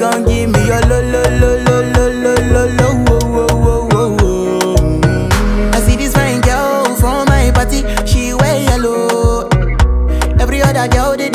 gon' give me your lo lo lo lo lo lo lo lo wo wo wo wo I see this fine girl from my party, she wear yellow. Every other girl they